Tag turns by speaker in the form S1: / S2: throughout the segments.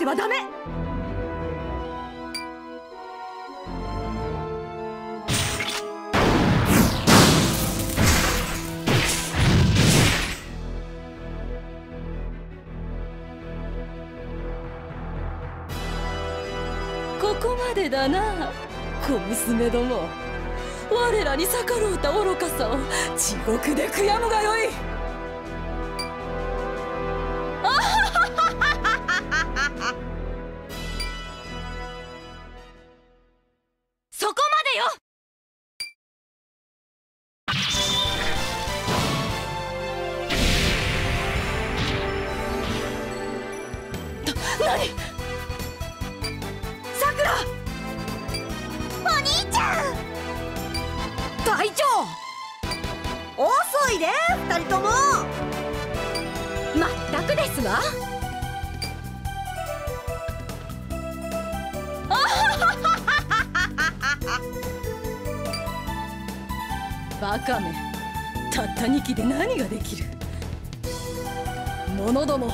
S1: てはダメ。
S2: ここまでだな。小娘ども。我らに逆ろうた愚かさを地獄で悔やむがよい。
S1: よ。
S2: 何ができる？者ども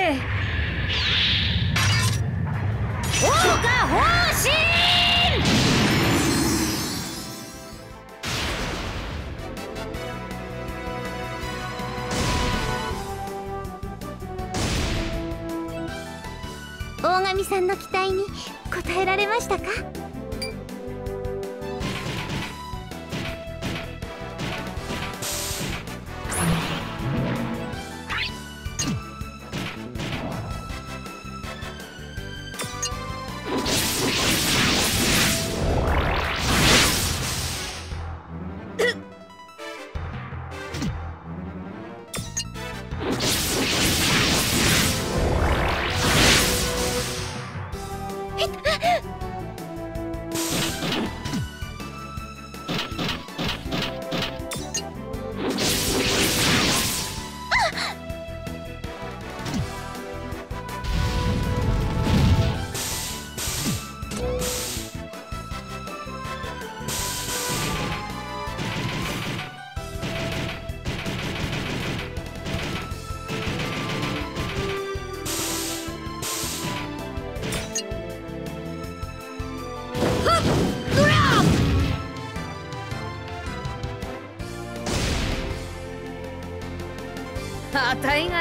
S2: 牽制
S3: 豪華方針大神さんの期待に応えられましたか？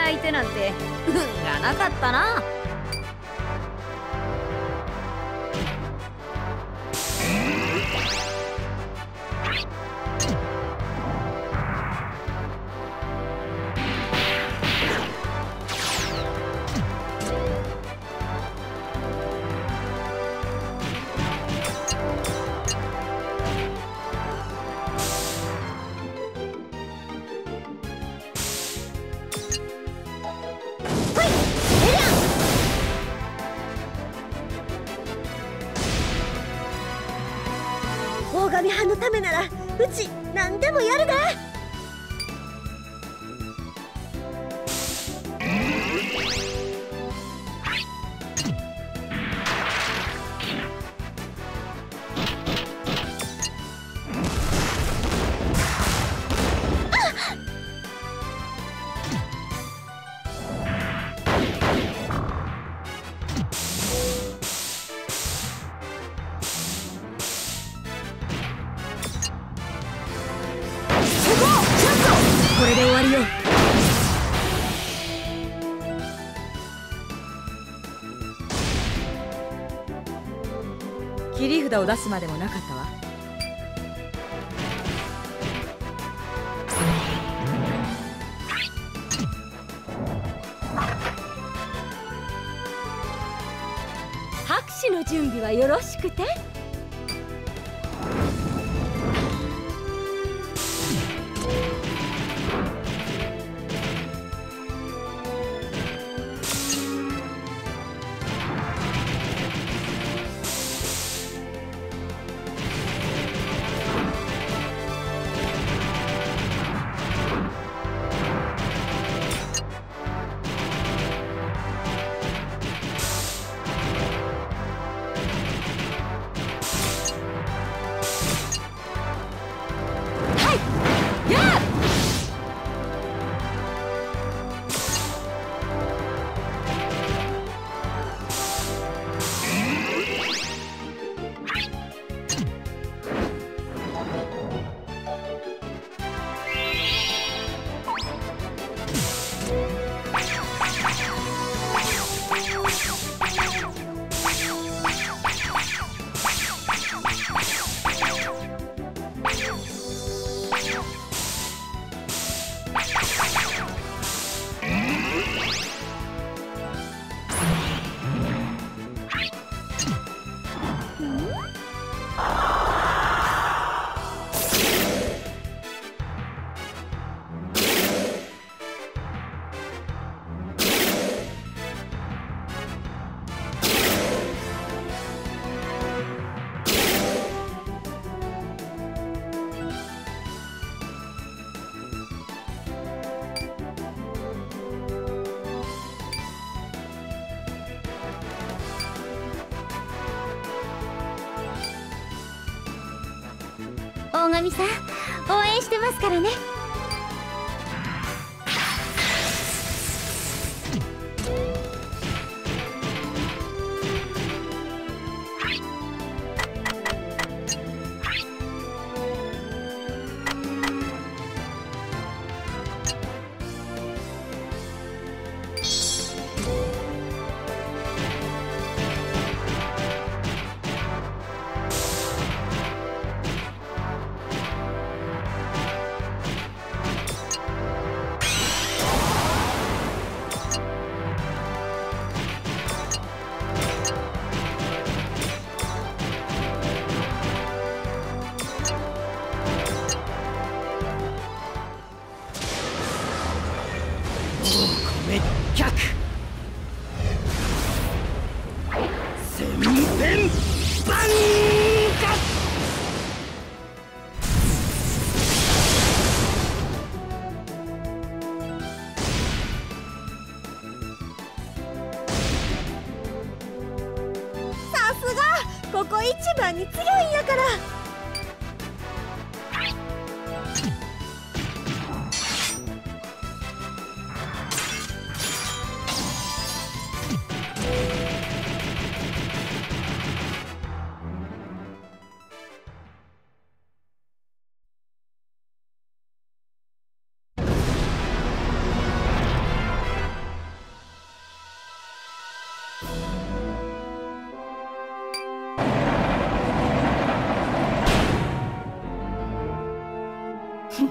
S1: 相手なんて運がなかったな。これで終わりよ。
S3: 切り札を出すまでもなかったわ。拍手の準備はよろしくて。さん応援してますからね。
S4: 却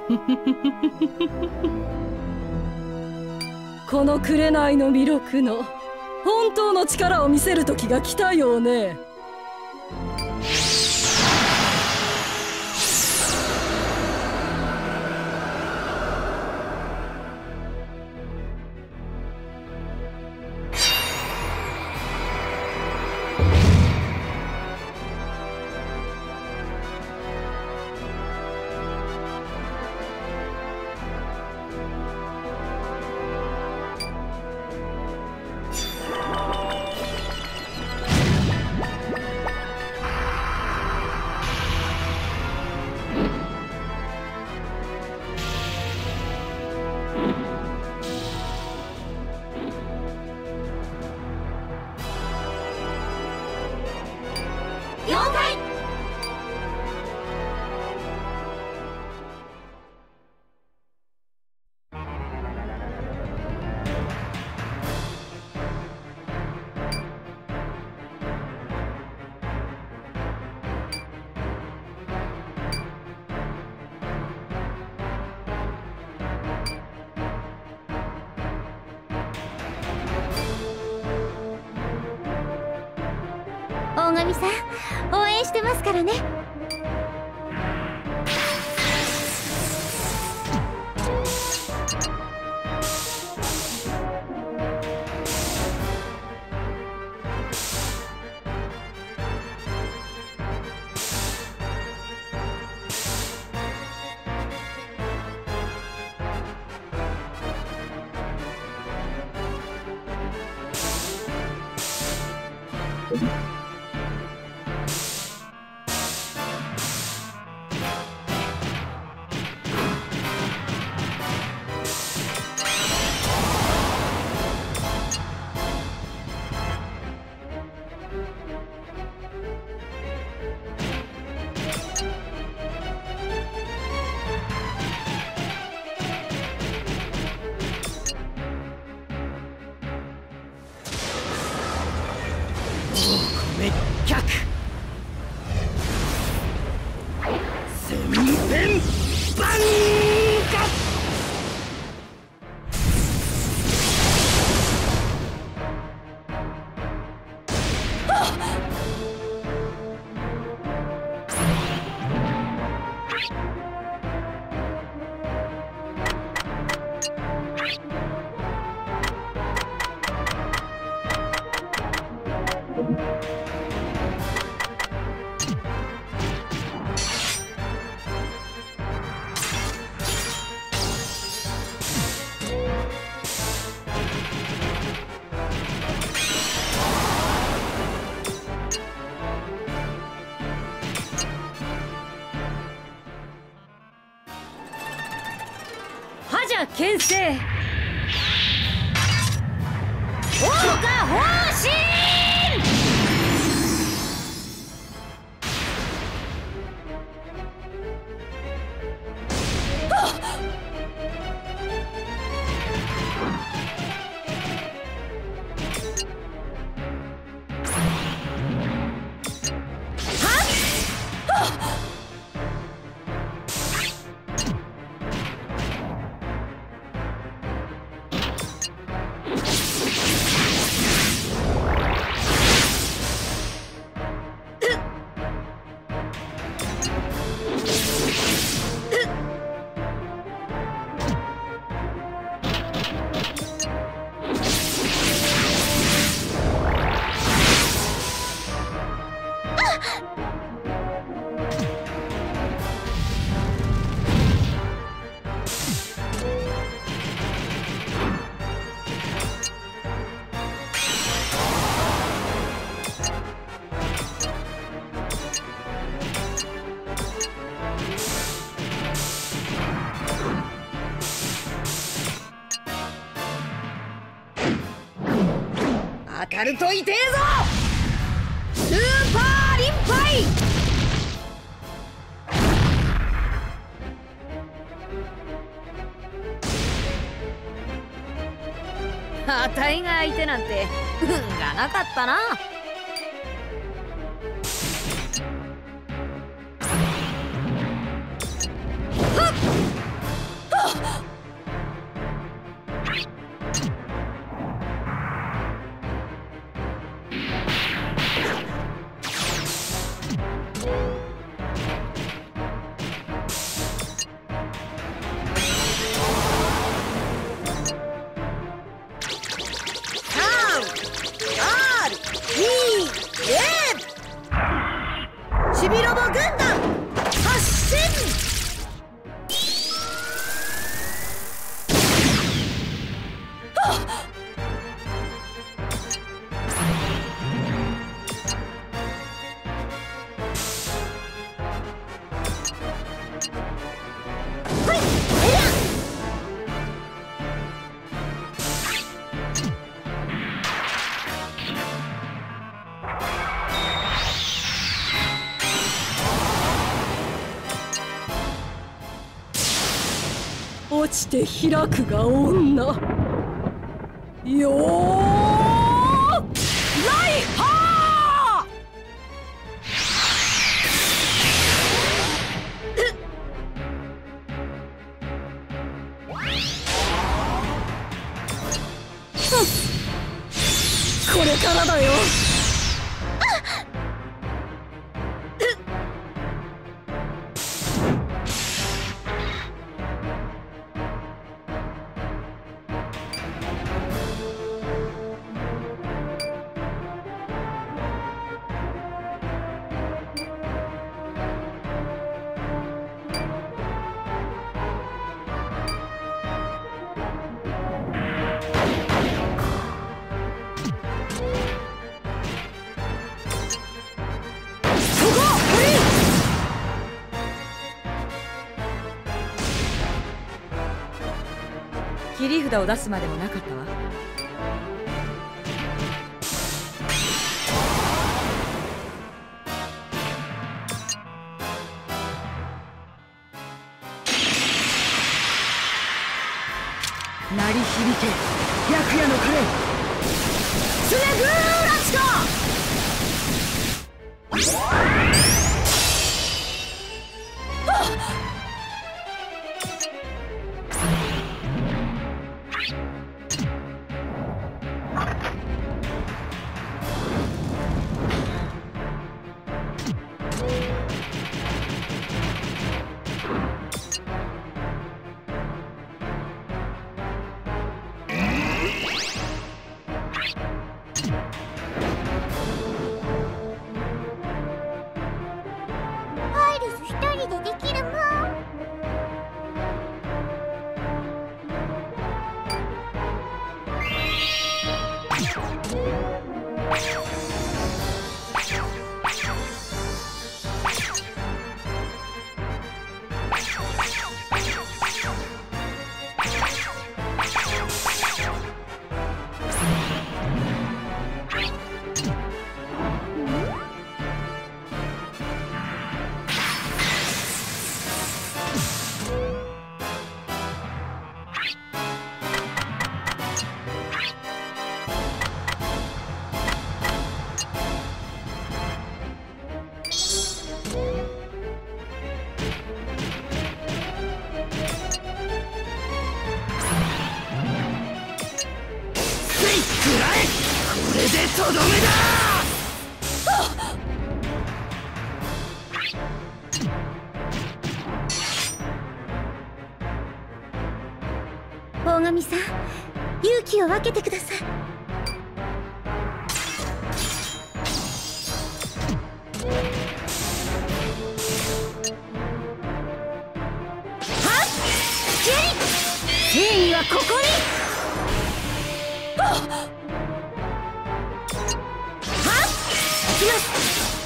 S5: こ
S2: の紅の弥勒の本当の力を見せる時が来たようね。
S4: してますからね。
S2: 牽制。
S6: 当たると痛えぞ！スーパーリンパイ！あたいが相手なんて運がなかったな。
S2: して開くが女。よーライハー！これからだよ。
S1: 切り札を出すまでもなかったわ。
S3: き
S1: ます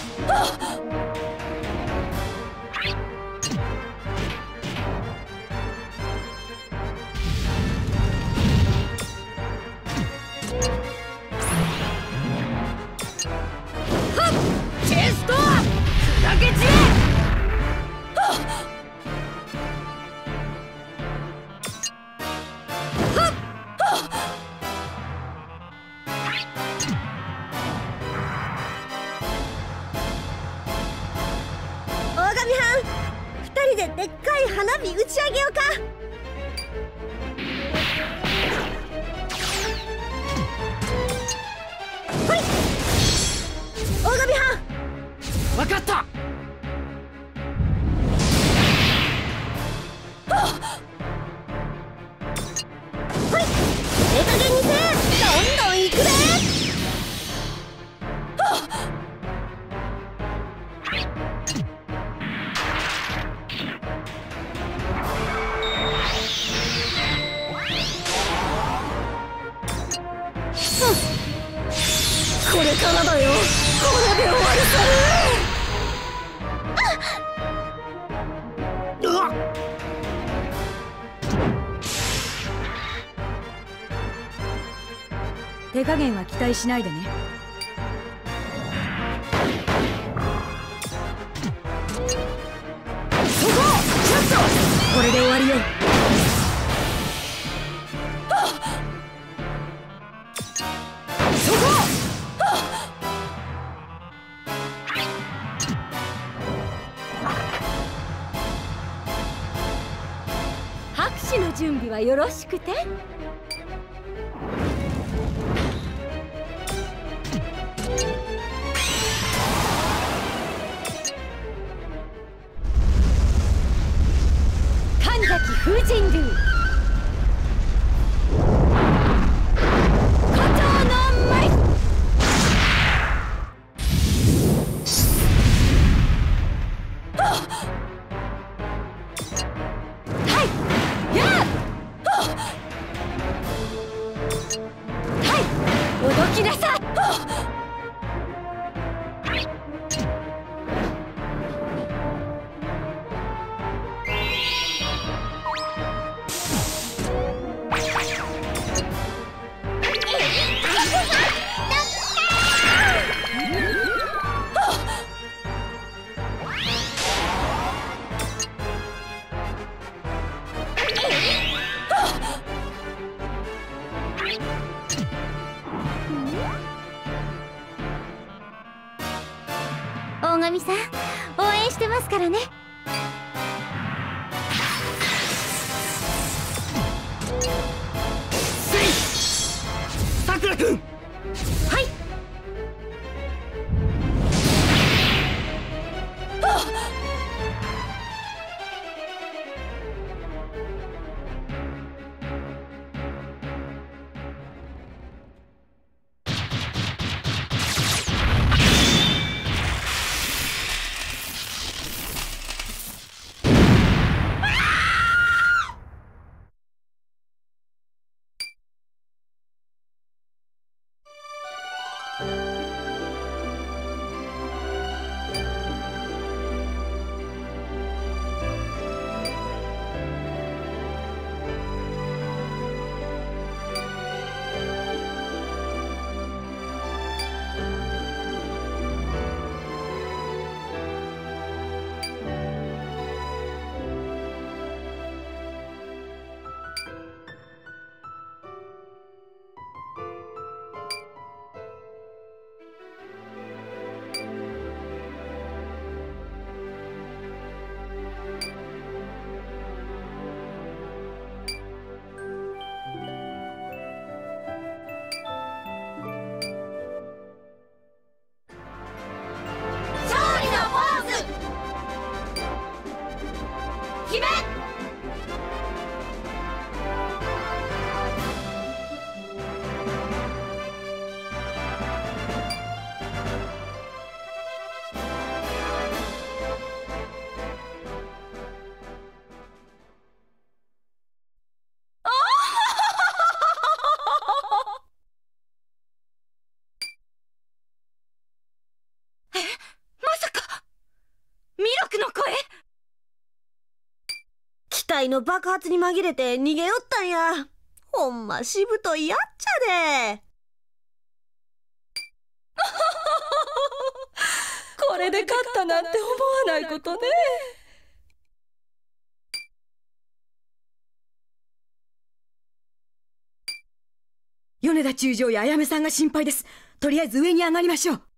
S1: チェスト砕け散
S7: 待しないでね。そこ!ちょっと!これで終わりよ。そこ!
S3: 拍手の準備はよろしくて。風神宮哼。の爆発に紛れて逃げよったんや。ほんましぶといやっちゃで。
S2: これで勝ったなんて思わないことね。
S7: 米田中将やあやめさんが心配です。とりあえず上に上がりましょう